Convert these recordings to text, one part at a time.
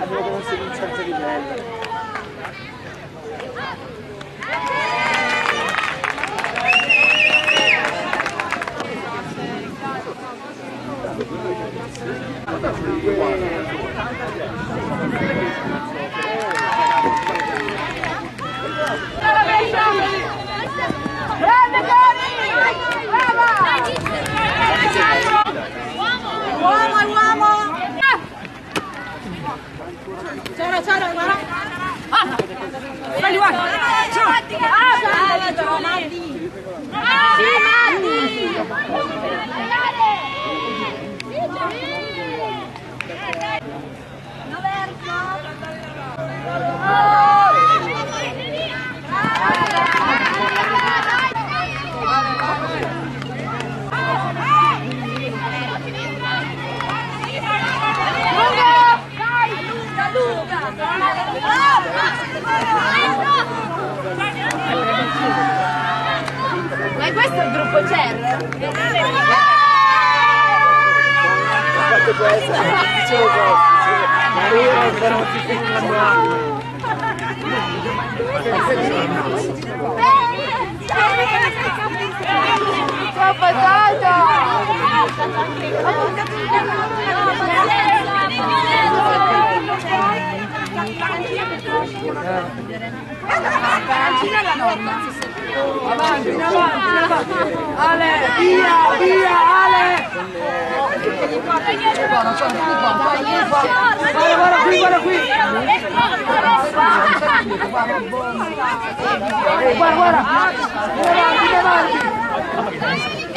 Abbiamo conosciuto un certo livello. Grande Gori! Brava! Uomo, C'era, guarda! Ah! Vai, guarda! Ah! Sì, Ma questo è il gruppo CER? Fatto questo, sicuro Troppo tanto! Avanti, avanti, avanti. Ale, via, via, Ale. Guarda, guarda qui, guarda qui. Guarda, guarda. In avanti,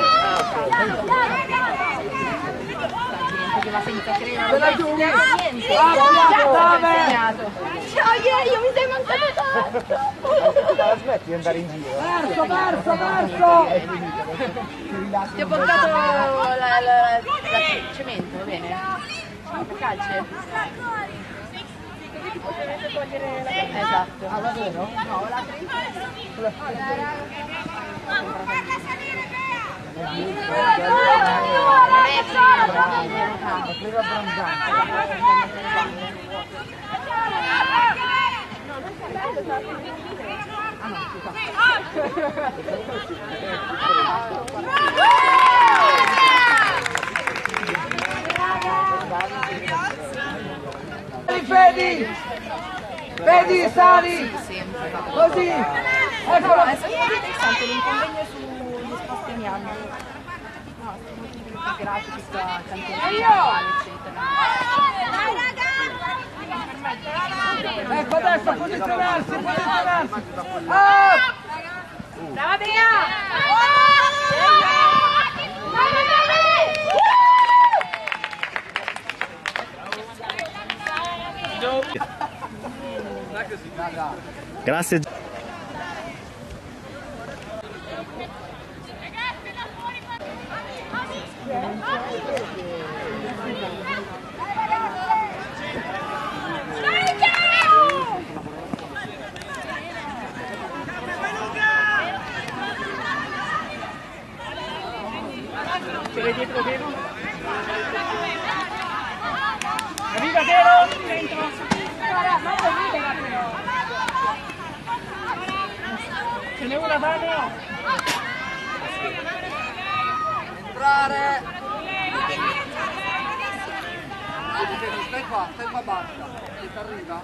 in avanti. Quella giù. Ah, bravo. Ciao, io mi sei mancato! La smetti di andare in giro? Verso, verso, verso! Ti ho portato la cemento, va bene? Calce? Esatto. Ah, davvero? No, la La prima abbronzante. Vedi, vedi, sali! Così! Eccolo! È stato interessante l'inconvegno sugli sposti ogni anno. No, sono tutti gruppi grafici, cantiere, eccetera. Ecco adesso posizionarsi, posizionarsi! Ah! Brava Bea! Grazie. Arriva Vero! Dentro! Ce n'è una Vano! Entrare! Stai qua, stai qua basta. Ti arriva?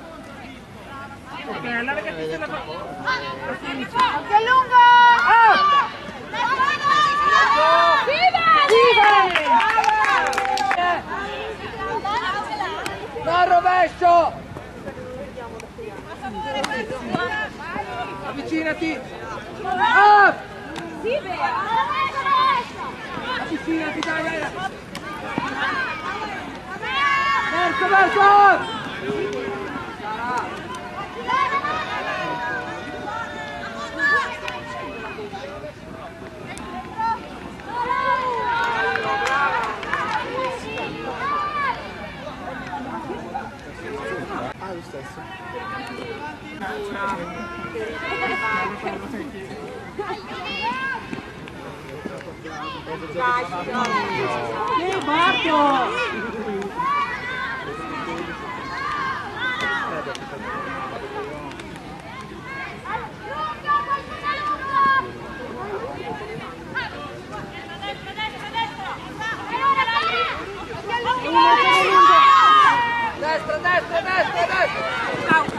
Ok, allora che ti la Occhio lungo! No rovescio! Avvicinati! Up! Avvicinati, dai, dai! Verso, verso! Ah. Ei, Marco! Destra, destra, destra, destra!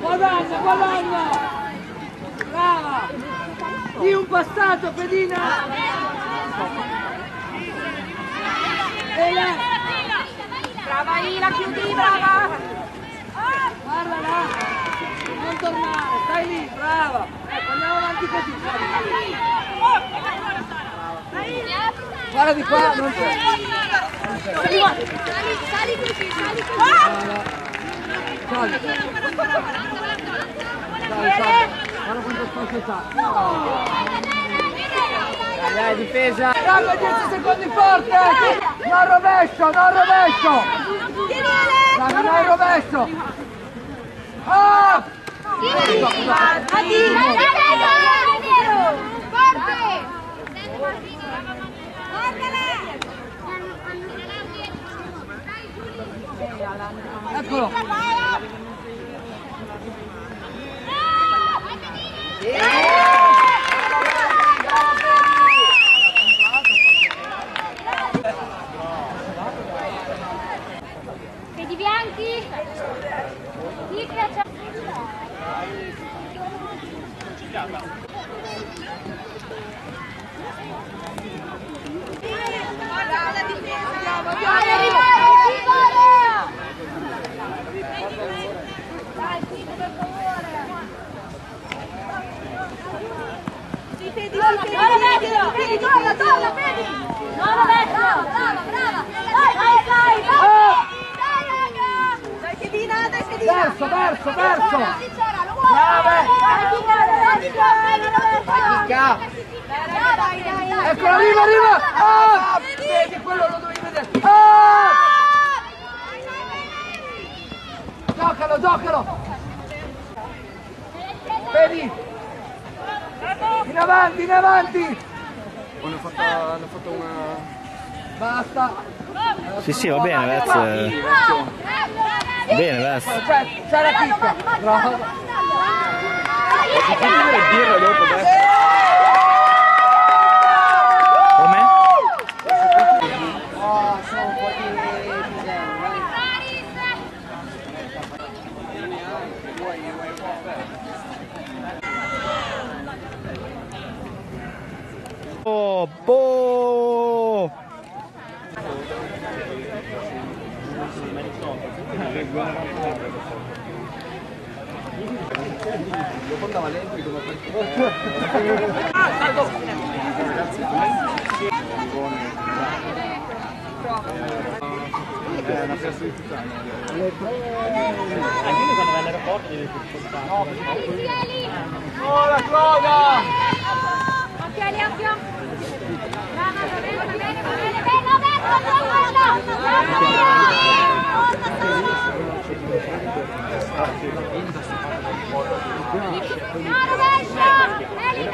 Guadagna, guadagna! Brava! Di un passato, pedina! Ele! Brava Ila, chiudi, brava. Guarda là! Non tornare, stai lì, brava! Ecco, andiamo avanti così. Guarda di qua, non c'è. Sali, sali così, sali così. Sali. Dai, sali. Guarda quanto spazio c'ha. Dai, difesa. Raga, 10 secondi forte! Non rovescio, non rovescio! Raga, non rovescio! Ah! Eccolo! Vedi bianchi? Sì, che c'è. Vai, rimane, rimane! Dai, sì, per favore. Non lo vedo, vedi, torna, torna, vedi! Non lo vedo! Brava, brava, brava! Dai, dai, dai! Ah! Dai, raga! Dai, pedina, dai, pedina. Brave! Dai! Eccolo, arriva, arriva! Ah! Vedi, quello lo dovevi vedere! Ah! Giocalo, giocalo! Vedi! In avanti, in avanti! Hanno fatto, hanno fatto una... Basta! Sì, sì, va bene, Vez. Eh, Bene, Vez. C'è, c'è la chicca! Bravo! birra dopo, Come? Oh, sono un po' di piselli, vai! Oh, boh! Dopo andava lento come È una festa di puttana. Oh, la Claudia! Occhiali, occhio! Brava, va bene, va bene, va bene, bene, adesso, No, rovescio! Eli,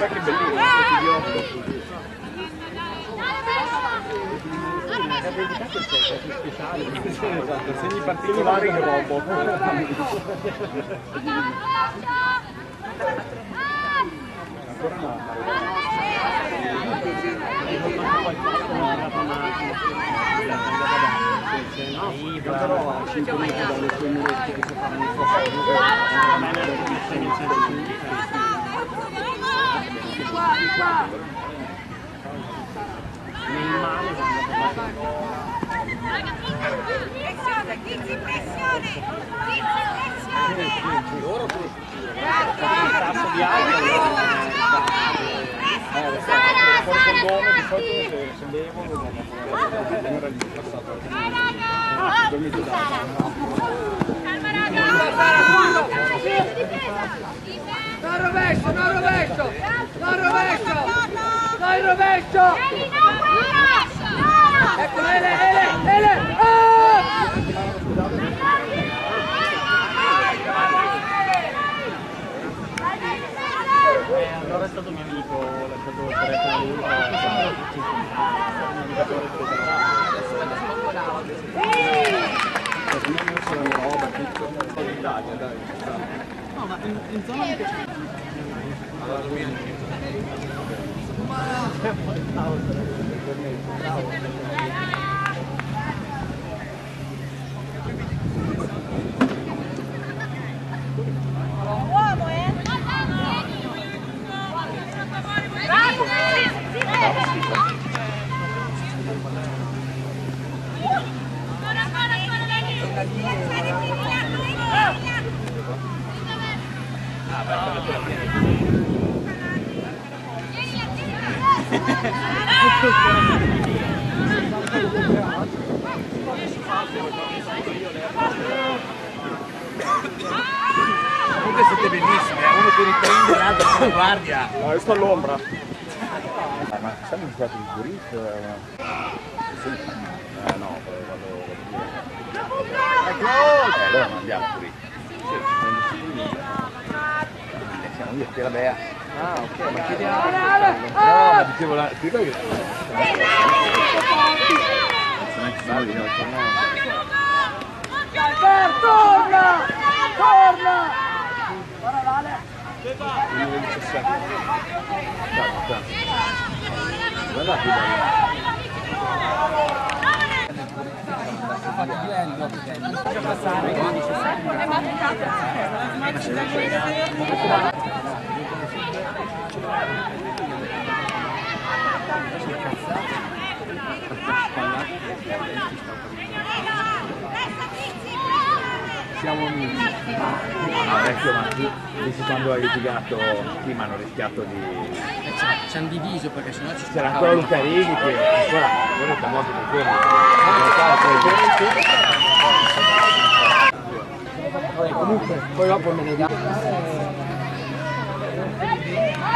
Guarda che bellino, Esatto, segni particolari che robot. Però a 5 metri dalle sue muretti che si fanno in Pressione, Dizzy, pressione! Dizzy, pressione! Sara, Sara, avanti! Calma raga! Non rovescio, non rovescio! Rovescio! Eli, no guarda! No! Ecco, Ele, Ele, Ele! Ah! Allora è stato mio amico, ho lasciato corretto lui, un giocatore No, ma in, in zona mi piace. Comunque siete bellissimi, eh. uno che riprende, l'altro che guardia. No, io sto all'ombra. Ma siamo in stato di Zurich? Sì. Eh no, poi vado vado via. Eh, allora andiamo a Zurich. Siamo io e te la Bea. Ah, ok, ma chiediamo. No, ma dicevo la... Ti ricordi che... No? Per, torna! Torna! Guarda Vale! 2017. Ciao, ciao. Guardate, dai. Siamo amici. No, vecchio, ma tu dici quando hai litigato, mi hanno rischiato di... Ci hanno diviso perché sennò ci C'era ancora Luca Righi che ancora quello sta morto per quello. Comunque, poi dopo me ne dà.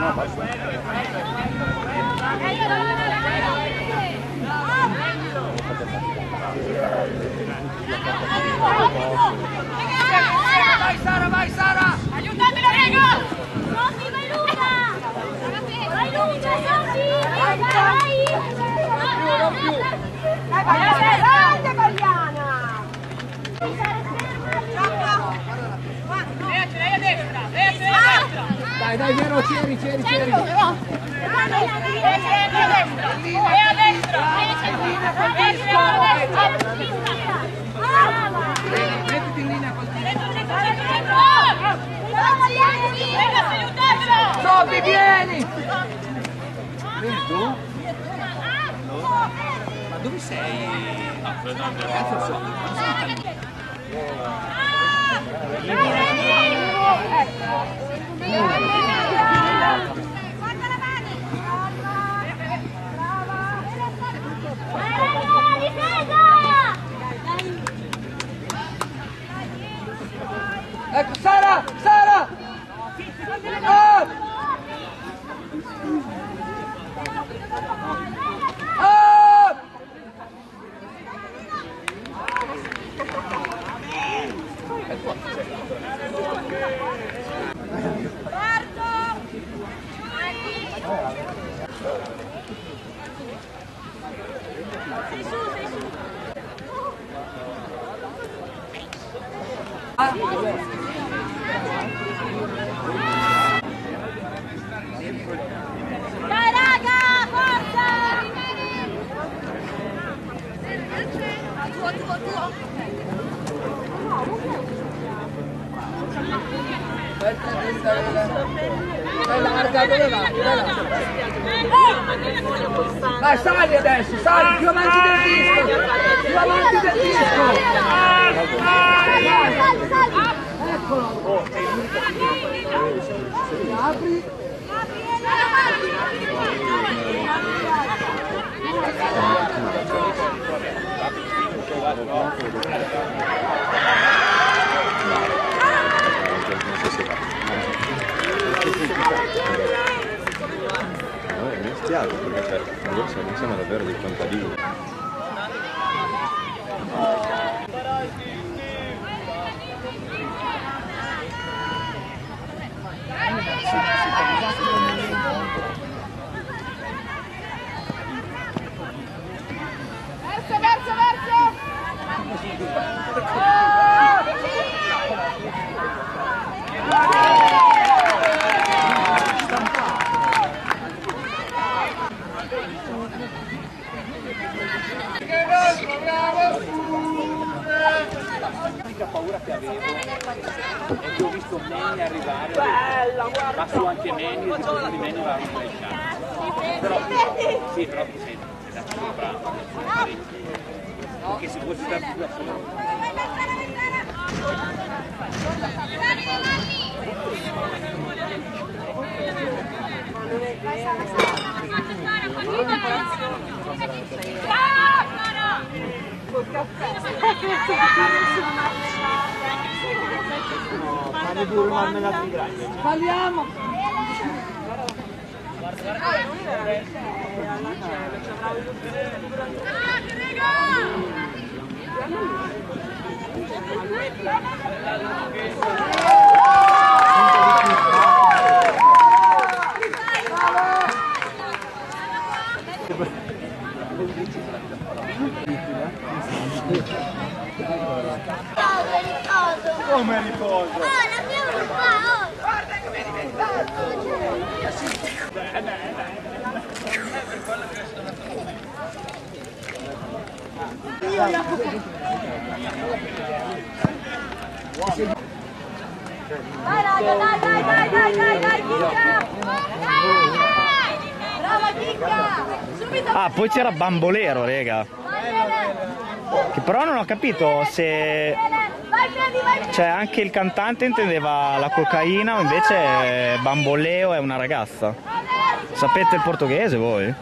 Ja, was? Dai, dai, Vero, Cieri, Cieri, Cieri. Mettiti in linea col Sofi, vieni! Vieni tu? Ma dove sei? Cazzo sono? Sali, più avanti del disco. Più avanti del disco. Eccolo. Apri. No, è mischiato perché cioè, forse non siamo davvero dei contadini. Verso, verso, verso! L'unica paura che avevo è che ho visto Manny arrivare ma su anche Manny e tipo di Manny va a rompere però sì però ti senti è da sopra perché se fossi stato da solo Parliamo. Come riposo? Ah, la mia uno qua, oh! Guarda come è diventato! Dai raga, dai, dai, dai, dai, dai, dai, chicca! Dai! Brava chicca! Subito! Ah, poi c'era Bambolero, rega. Vai bene! Che però non ho capito se... Cioè, anche il cantante intendeva la cocaina o invece Bamboleo è una ragazza. Sapete il portoghese voi?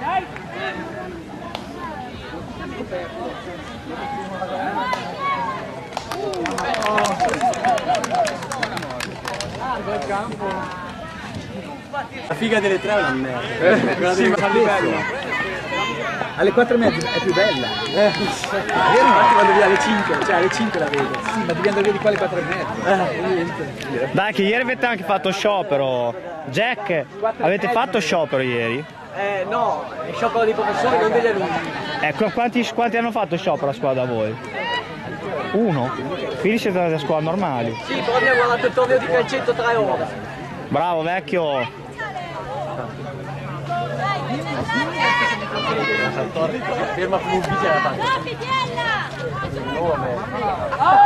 Dai Fallo verso. La figa delle tre è una merda. Quella delle quattro bella. Alle 4 e mezza è più bella. Eh, infatti vado via alle 5, cioè alle 5 la vedo. Sì, ma devi andare via di qua alle 4 e mezza. Eh, niente. Dai, che ieri avete anche fatto sciopero. Jack, avete fatto sciopero ieri? Eh no, è sciopero dei professori, non degli alunni. Ecco, quanti, quanti hanno fatto sciopero a scuola da voi? Uno? Quindi siete andati a scuola normali. Sì, però abbiamo guardato il torneo di calcetto 3 ore. Bravo vecchio. Ferma come un bici alla parte. Dai,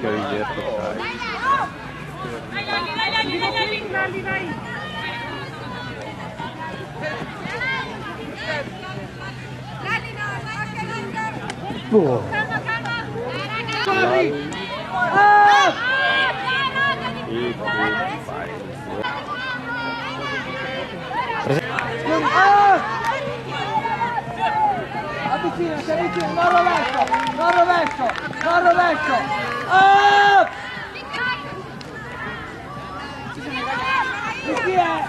Che stai dietro, dai. Sì, sì, vai. avvicinati, avvicinati, non rovescio, non rovescio, non rovescio. Up! Chi è?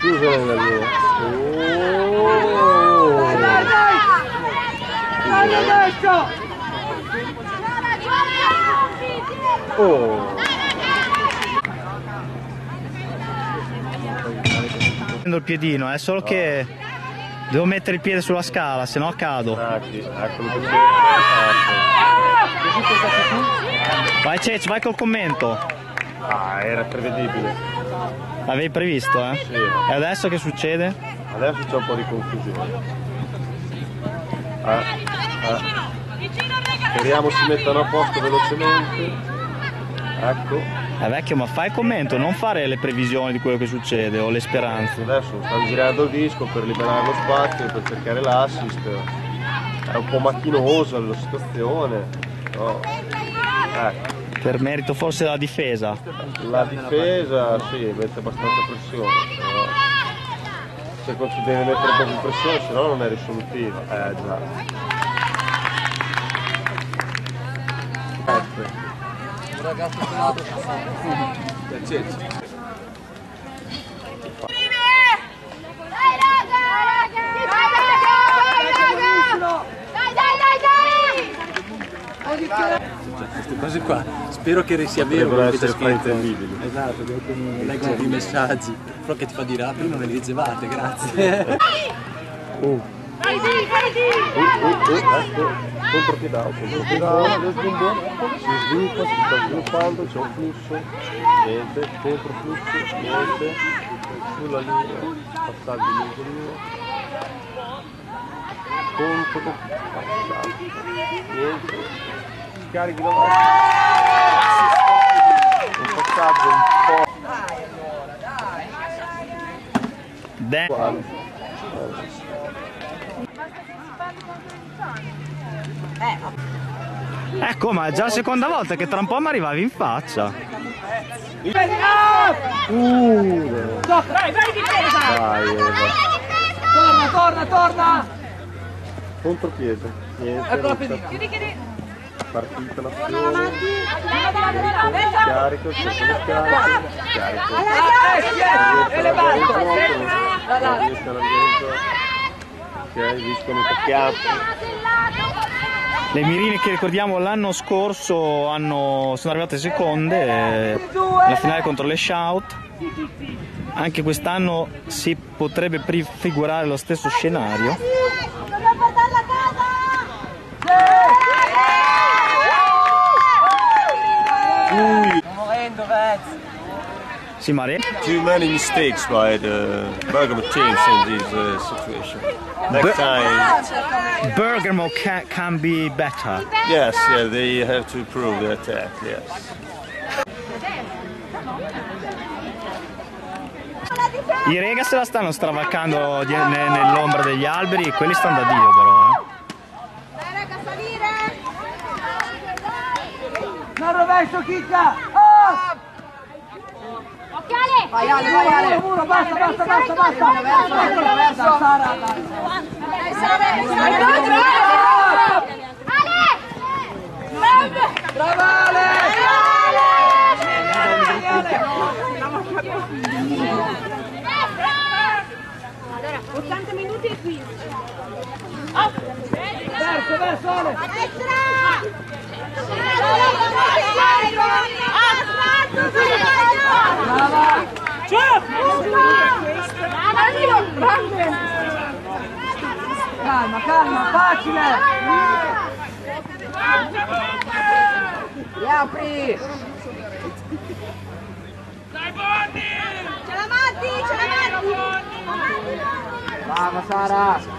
Chiuso nella linea. Dai, dai, dai! Non rovescio! Oh! Oh! Prendo il piedino, è solo che devo mettere il piede sulla scala, se no cado. Ecco Vai Cec, vai col commento. Ah, era prevedibile. L'avevi previsto, eh? Sì. E adesso che succede? Adesso c'è un po' di confusione. Ah, ah. Speriamo si mettano a posto velocemente. Ecco. Eh vecchio, ma fai il commento, non fare le previsioni di quello che succede o le speranze. Adesso stanno girando il disco per liberare lo spazio, per cercare l'assist. È un po' macchinosa la situazione. No. Ecco. Per merito forse della difesa. La difesa sì, mette abbastanza pressione, però se si deve mettere un po' più pressione, se no non è risolutiva. Eh già. Dai! Dai dai dai dai! Queste cose qua, spero che sia vero quello che c'è essere scritto. Esatto, leggo i messaggi. Però che ti fa dire, ah, prima me li leggevate, grazie. Uh, uh, uh, ecco, contropiedale, contropiedale, si sviluppa, si sta sviluppando, c'è un flusso, niente, controflusso, niente, sulla linea, passaggio lungo linea, contro, passaggio, niente, scarichi davanti, un passaggio un po' De- ecco, ma è già la seconda volta che tra un po' mi arrivavi in faccia. Uh, Vai, vai difesa! dai, Eva. Torna, torna, torna! Contropiede, niente, Ecco la c'è partita scarico. Ah, eh, sì, eh, elevato! Non riesco alla Ok, viscono tacchiati. Le mirine che ricordiamo l'anno scorso hanno- sono arrivate seconde eh, alla finale contro le Shout. Anche quest'anno si potrebbe prefigurare lo stesso scenario. Sì, Mare? Too many mistakes by the Bergamo teams in this uh, situation. Next time, Bergamo can, can be better. yes, yeah, they have to improve the attack, yes. I Rega se la stanno stravaccando nell'ombra degli alberi, quelli stanno da Dio però. Eh. Dai raga, salire! Non rovescio, chicca! Oh! Vai Ale, vai Ale! Muro, basta, basta, basta, basta! Eccolo, verso Sara! Dai, Sara, Sara! Ale! Brava Ale! Allora, 80 minuti e 15. Verso, verso Ale! Brava! Calma, calma, facile! Riapri! Ce la Matti, ce la Matti! Brava Sara!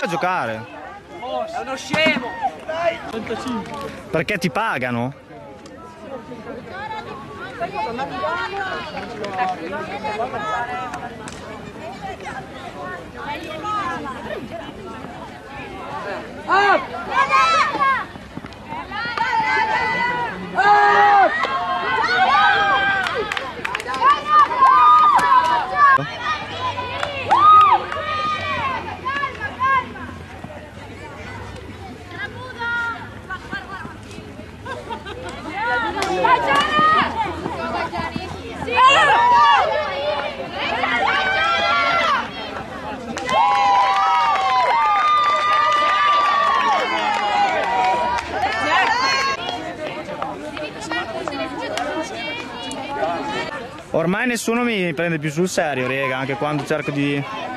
A giocare. È uno scemo! Perché ti pagano? Up! Up! Ormai nessuno mi prende più sul serio, rega, anche quando cerco di... Raga,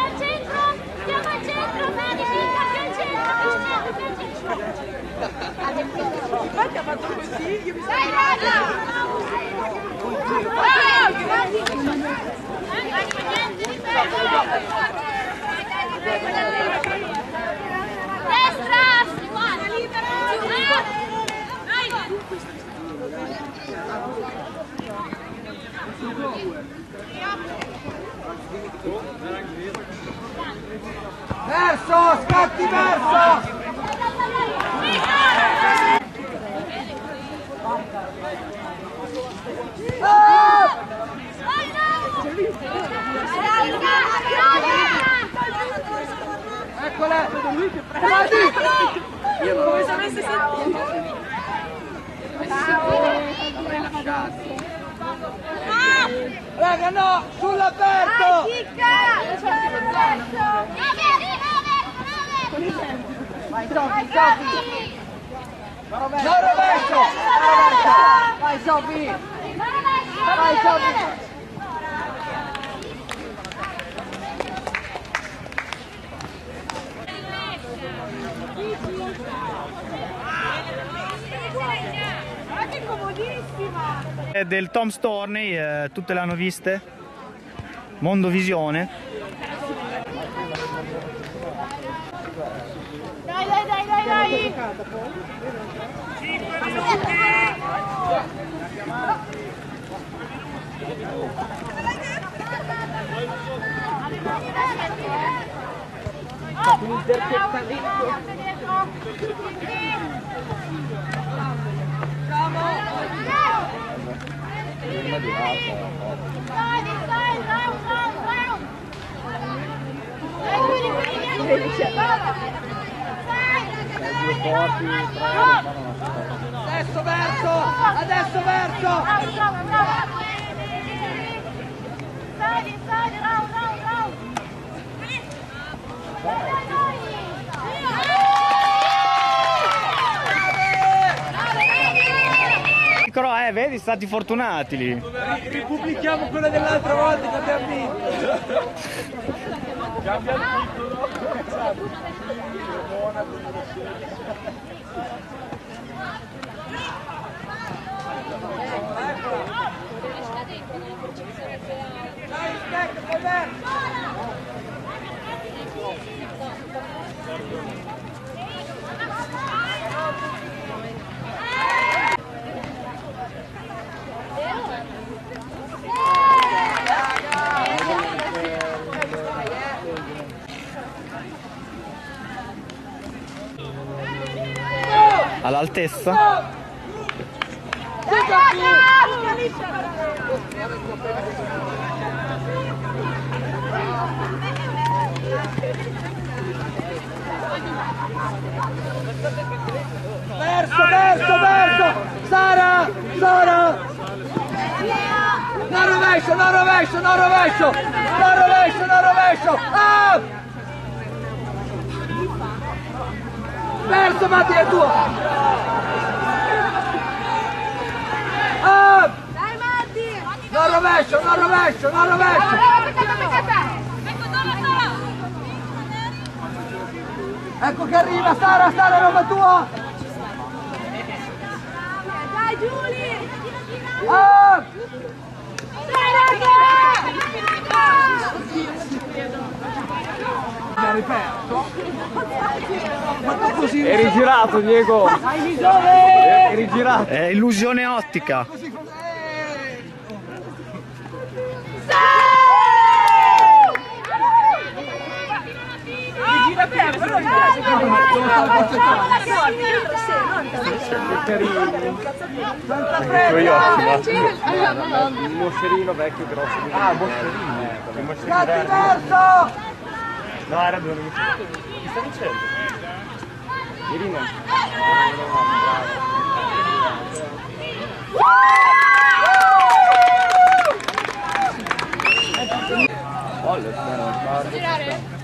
al centro! Andiamo al centro! Fede, finta più al centro! Più al centro, più al centro! Infatti ha fatto così, io mi sono Dai, raga! Destra! Guarda, libero! Dai! Verso, scatti verso! Ah! Eccole! Guardi! come se avesse sentito. Raga no! Sull'aperto! Vai Sofi, Sofi! No rovescio! No rovescio! Vai Sofi! Vai Sofi! Guarda che comodissima. Eh, Del Tom Storney, eh, tutte hanno viste? Mondovisione. Dai, dai, dai, dai, dai! Dai, dai, round, chiudi, chiudi, chiudi! Adesso verso! Adesso verso! Sali, sali, round, round, round! Dai, dai, dai! Però, eh, vedi, stati fortunati lì. Ripubblichiamo quella dell'altra volta che abbiamo vinto! Dai, specchio, poi verso! All'altezza. Verso, verso, verso! Sara! Sara! Non rovescio, non rovescio, non rovescio! Non rovescio, non rovescio! Ah! Verso, Matti, è tuo! Ah! Dai, Matti! Non rovescio, non rovescio, non rovescio! Ecco! Ecco che arriva, Sara, Sara, roba tua! Dai, Giulia! Ah! Dai, raga! Ha riperto. Fatto così. Eri girato, Diego! Dai, Misole! Eri girato! È illusione ottica. Occhi, ma... Il moscerino vecchio grosso. Ah, il moscerino! Il moscerino verde. verso! No, era due minuti. Che sta dicendo? Irina. Bravo. Oh, lo stanno a fare.